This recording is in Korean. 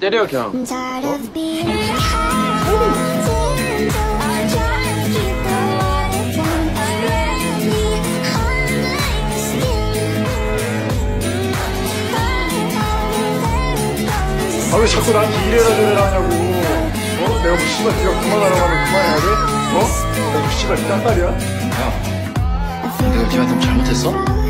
때려 그냥 어? 아왜 자꾸 나한테 이래라 저래라 하냐고 어? 내가 뭐 씨발 네가 그만하라고 하면 그만해야 돼? 어? 내가 뭐 씨발 딴 딸이야? 야 내가 니한테 뭐 잘못했어?